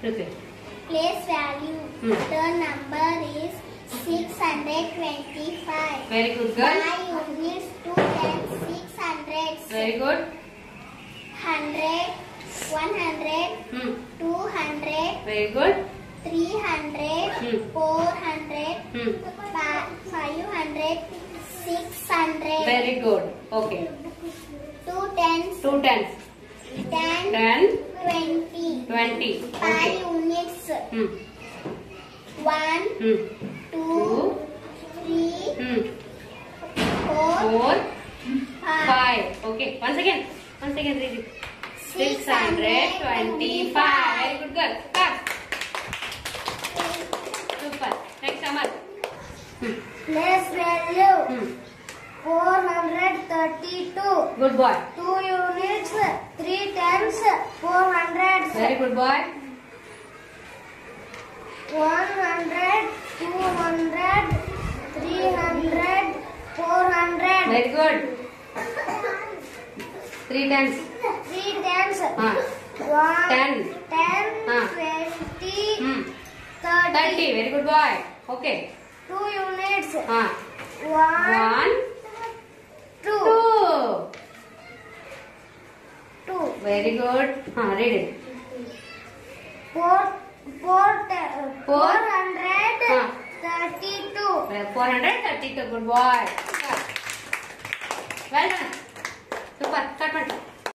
Prithvi. Place value. Hmm. The number is 625. Very good girl. 5 units, 2 tens, 6 hundreds. Very good. 100, 100, Hmm. 200, Very good. 300, Hmm. 400, Hmm. 500, 600. Very good. Okay. 2 tens, Two tens. 10, Ten. 20. Twenty. 5 Okay. units. Hmm. 1, Hmm. 2, Two. 3, Hmm. 4, Four. 5. Five. Okay. Once again. Once again read it. Six hundred twenty-five. Very good girl. Clap. Super. Next Amar. Hmm. Place value Hmm. 432. Good boy. 2 units, 3 tens, 400. Very good boy. 100, 200, 300, 400. Very good. Three tens. 3 tens. Ah. 1, Ten. 10, Ah. 20, Hmm. 30. Thirty. Very good boy. Okay. 2 units. Ah. 1, One. 2. Two. 2. Very good. Ah. Read it. 4, 4, Four. 400, Ah. 32. Four hundred thirty-two. Good boy. Well done. Super. Start one.